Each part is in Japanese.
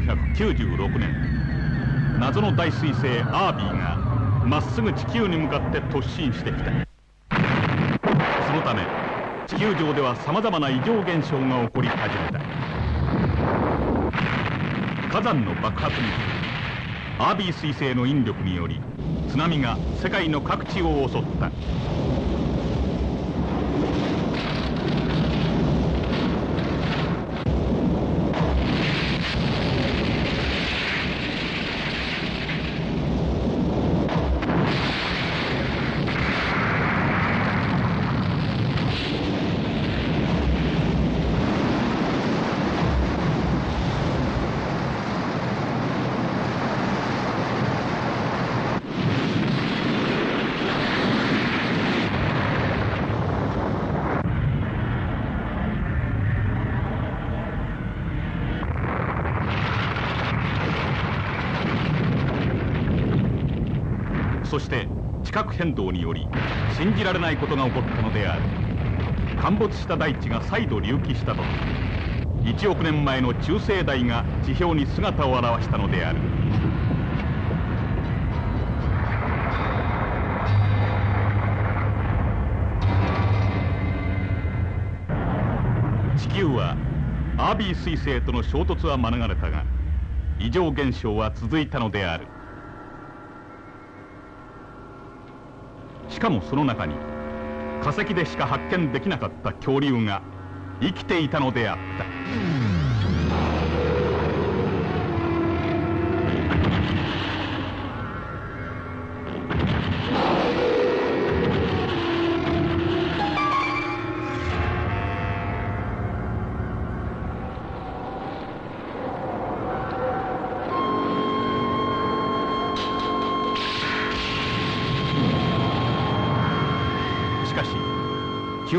1996年謎の大彗星アービーがまっすぐ地球に向かって突進してきた。そのため地球上ではさまざまな異常現象が起こり始めた。火山の爆発によりアービー彗星の引力により津波が世界の各地を襲った。そして地殻変動により信じられないことが起こったのである。陥没した大地が再度隆起したと1億年前の中生代が地表に姿を現したのである。地球はアービー彗星との衝突は免れたが異常現象は続いたのである。かもその中に化石でしか発見できなかった恐竜が生きていたのであった。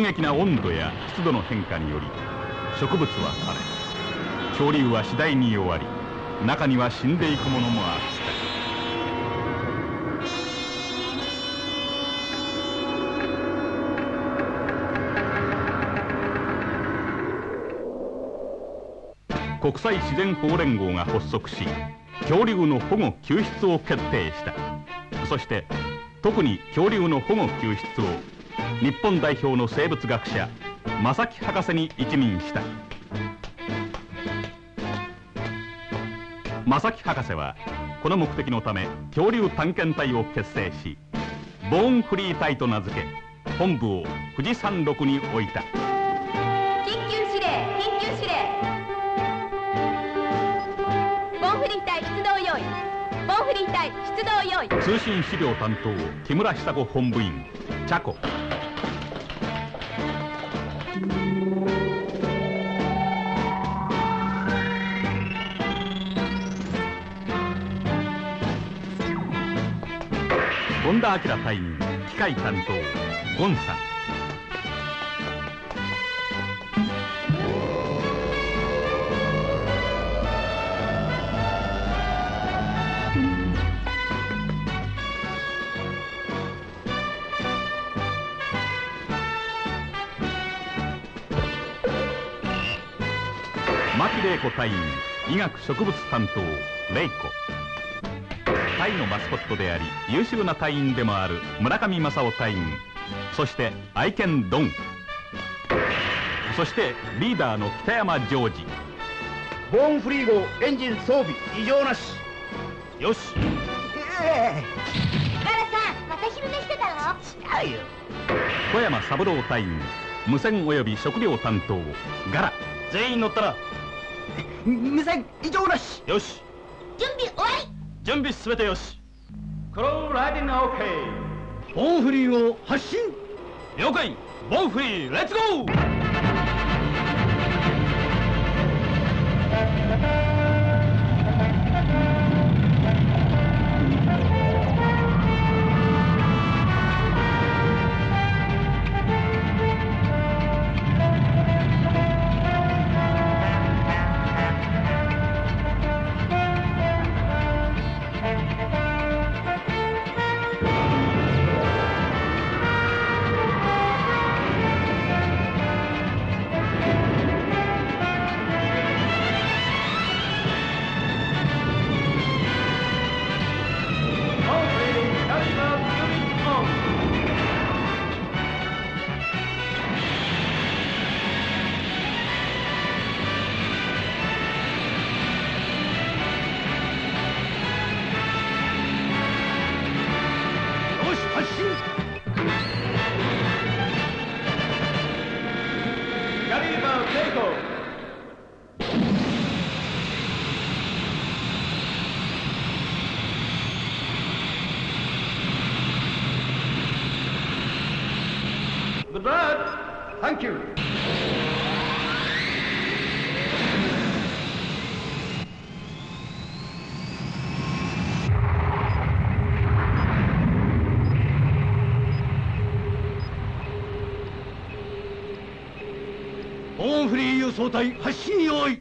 急激な温度や湿度の変化により植物は枯れ恐竜は次第に弱り中には死んでいくものもあった。国際自然保護連合が発足し恐竜の保護救出を決定した。そして特に恐竜の保護救出を日本代表の生物学者正木博士に一任した。正木博士はこの目的のため恐竜探検隊を結成しボーンフリー隊と名付け本部を富士山麓に置いた。緊急指令緊急指令。ボンフリー隊出動用意。ボンフリー隊出動用意。通信資料担当木村久子本部員茶子本田明隊員機械担当ゴンさん。牧玲子隊員医学植物担当玲子隊のマスコットであり優秀な隊員でもある村上正夫隊員。そして愛犬ドン。そしてリーダーの北山ジョージ。ボーンフリー号エンジン装備異常なし。よし。えガラさんまた昼寝してたの？え違うよ。小山三郎隊員。無線及び食料担当。ガラ。全員乗ったな。無線異常なし。よし。準備終わり準備すべてよし。クローライディングオッケーボーンフリー号発進。了解。ボンフリーレッツゴーーンフリー輸送隊発進用意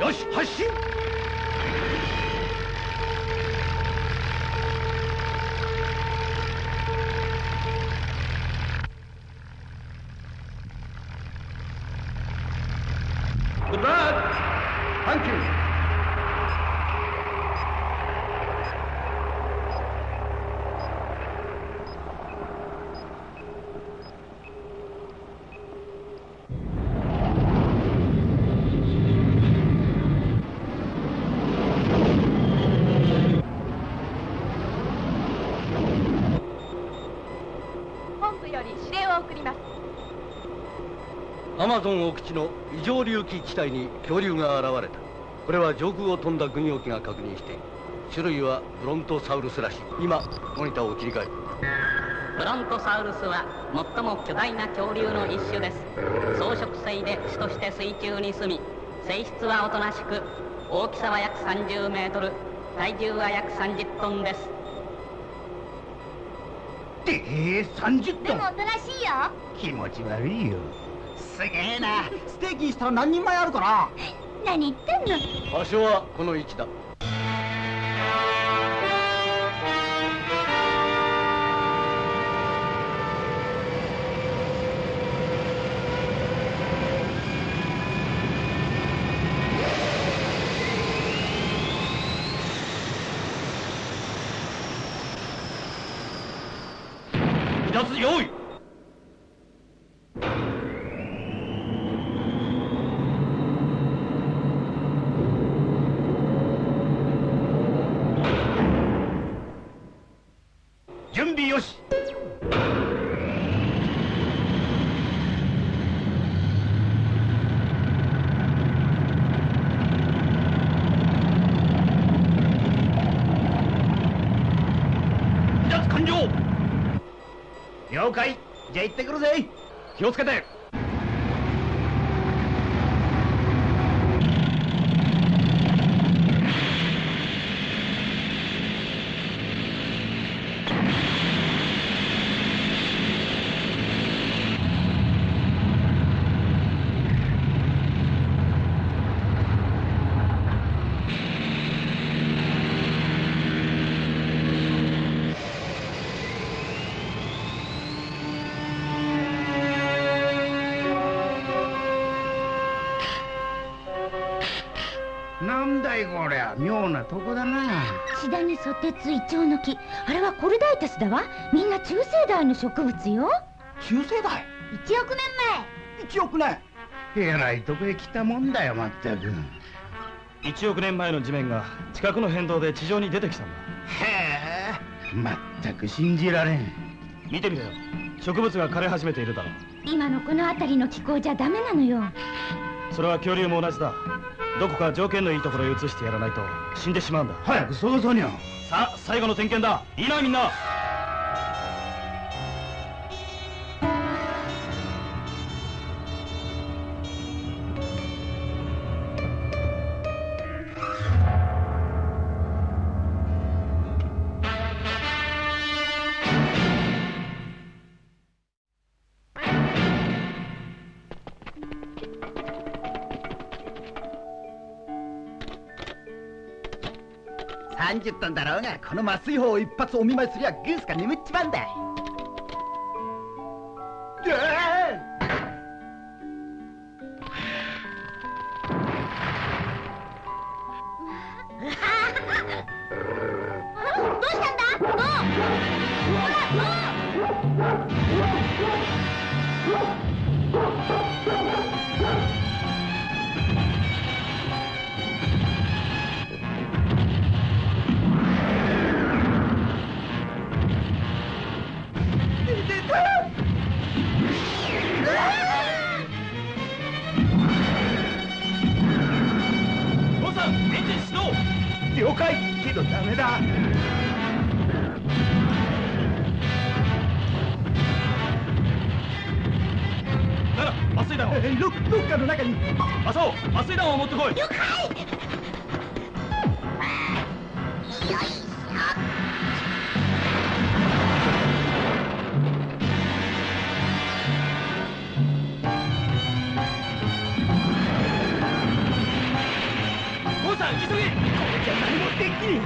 よし発進マゾン奥地の異常隆起地帯に恐竜が現れた。これは上空を飛んだ軍用機が確認している。種類はブロントサウルスらしい。今モニターを切り替えるブロントサウルスは最も巨大な恐竜の一種です。草食性で主として水中に住み性質はおとなしく大きさは約30メートル体重は約30トンです。でえ30トン。でもおとなしいよ。気持ち悪いよすげえな。ステーキにしたら何人前あるかな？何言ってんの？場所はこの位置だ。離脱用意気をつけて。妙なとこだな。シダニソテツイチョウの木。あれはコルダイタスだわ。みんな中生代の植物よ。中世代？1億年1億年？えらいとこへ来たもんだよまったく。1億年前の地面が近くの変動で地上に出てきたんだ。へえまったく信じられん。見てみろよ。植物が枯れ始めているだろう。今のこの辺りの気候じゃダメなのよ。それは恐竜も同じだどこか条件のいいところへ移してやらないと死んでしまうんだ。早く探さにゃさあ最後の点検だ。いいなみんな30トンだろうがこの麻酔砲を一発お見舞いすりゃグースが眠っちまうんだ了解けどダメだ。なら麻酔弾を。ロロッカーの中に。麻生麻酔弾を持ってこい。父何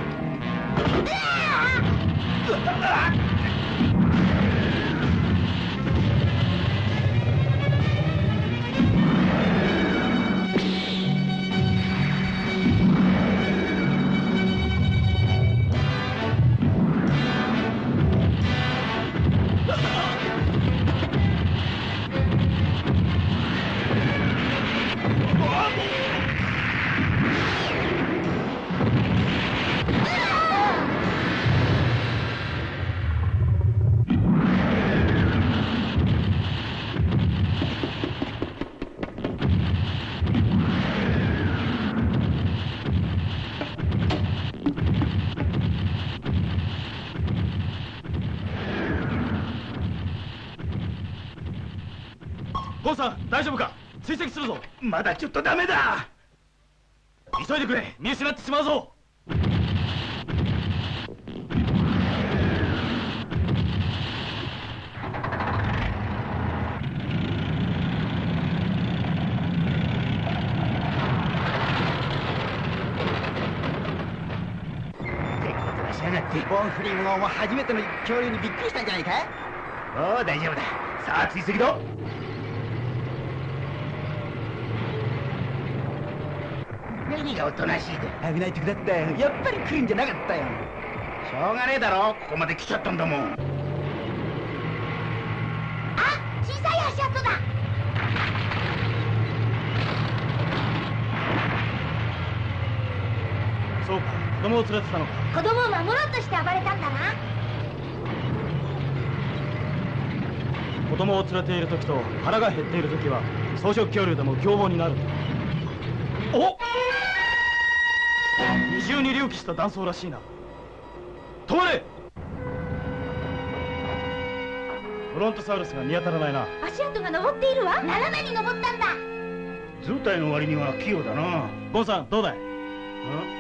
さん大丈夫か？追跡するぞ。えまだちょっとダメだ。急いでくれ。見失ってしまうぞ。ってボンフリンゴも初めての恐竜にびっくりしたんじゃないか？おう大丈夫だ。さあ追跡だ何がおとなしいだ危ない時だったよやっぱり来るんじゃなかったよ。しょうがねえだろ。ここまで来ちゃったんだもん。あ小さい足跡だ。そうか。子供を連れてたのか。子供を守ろうとして暴れたんだな。子供を連れている時と腹が減っている時は草食恐竜でも凶暴になる。お二重に隆起した断層らしいな。止まれ！ブロントサウルスが見当たらないな。足跡が登っているわ。斜めに登ったんだ。図体の割には器用だな。ゴンさんどうだい？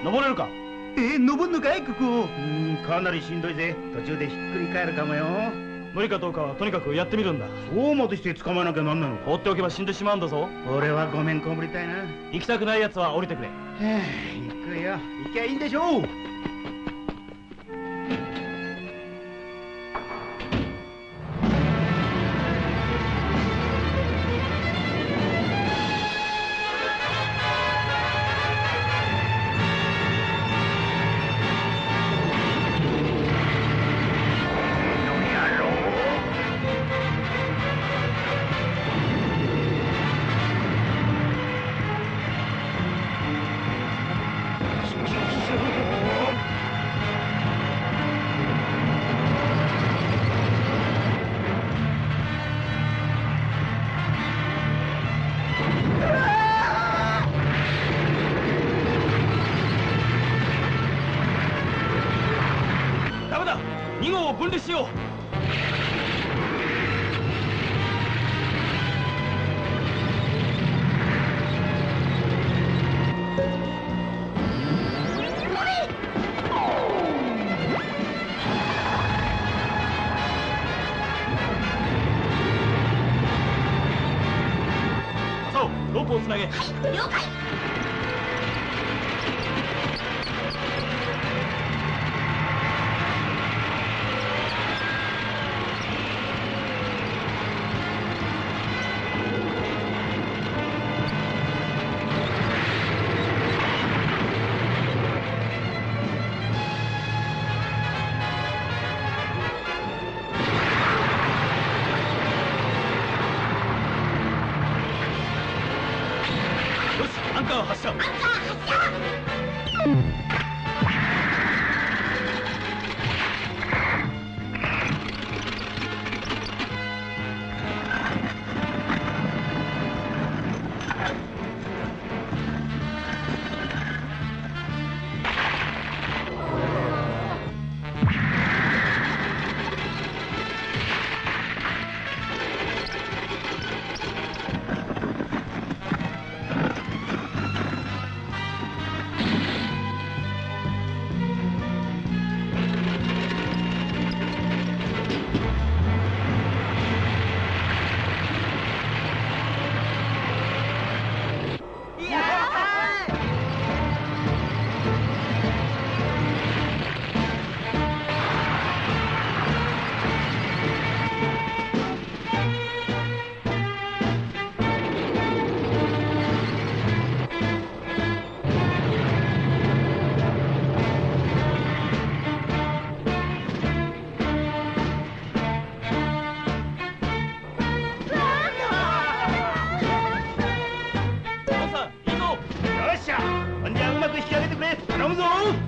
登れるか？え登んのかい？ここ。うんかなりしんどいぜ。途中でひっくり返るかもよ。無理かどうかはとにかくやってみるんだ。そうまでして捕まえなきゃなんなのか？放っておけば死んでしまうんだぞ。俺はごめんこぶりたいな。は行きたくない奴は降りてくれ。あ行くよ。行きゃいいんでしょう。はい了解て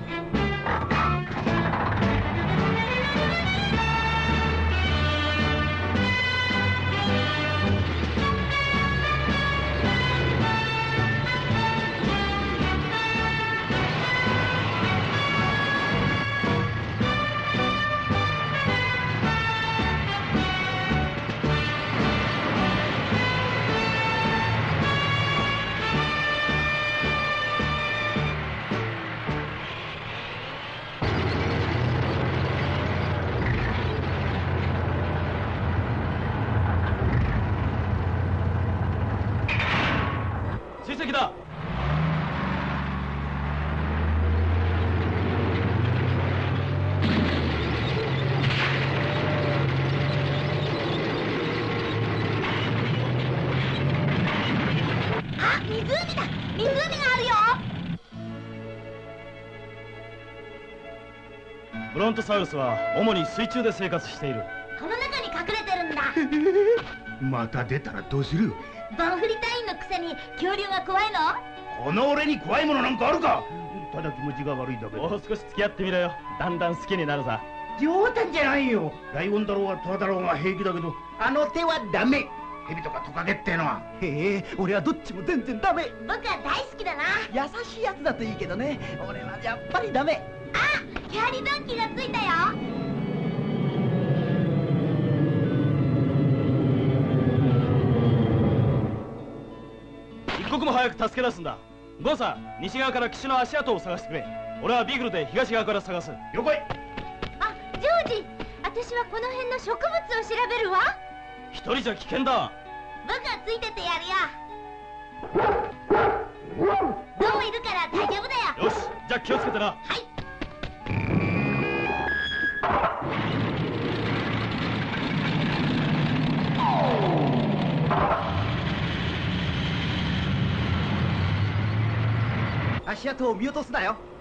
くれ頼むぞ追跡だブロントサウルスは主に水中で生活している。この中に隠れてるんだ。また出たらどうする？バンフリ隊員のくせに恐竜が怖いの？この俺に怖いものなんかあるか？ただ気持ちが悪いだけもう少し付き合ってみろよ。だんだん好きになるさ。冗談じゃないよ。ライオンだろうがトラだろうが平気だけどあの手はダメ。蛇とかトカゲってのは。へえ俺はどっちも全然ダメ。僕は大好きだな。優しいやつだといいけどね。俺はやっぱりダメ。あキャリドンキがついたよ刻も早く助け出すんだ。ゴーさん西側から岸の足跡を探してくれ。俺はビーグルで東側から探す。了解あジョージ私はこの辺の植物を調べるわ。一人じゃ危険だ。僕がついててやるよ。どういるから大丈夫だよ。よしじゃあ気をつけてな。はい足跡を見落とすなよ。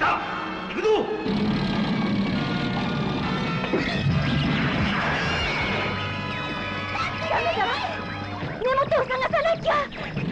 お聞いた。行くぞ。ダメだわ根元を探さなきゃ。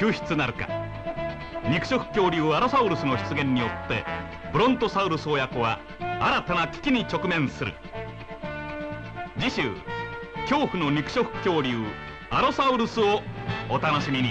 救出なるか。肉食恐竜アロサウルスの出現によってブロントサウルス親子は新たな危機に直面する。次週恐怖の肉食恐竜アロサウルスをお楽しみに。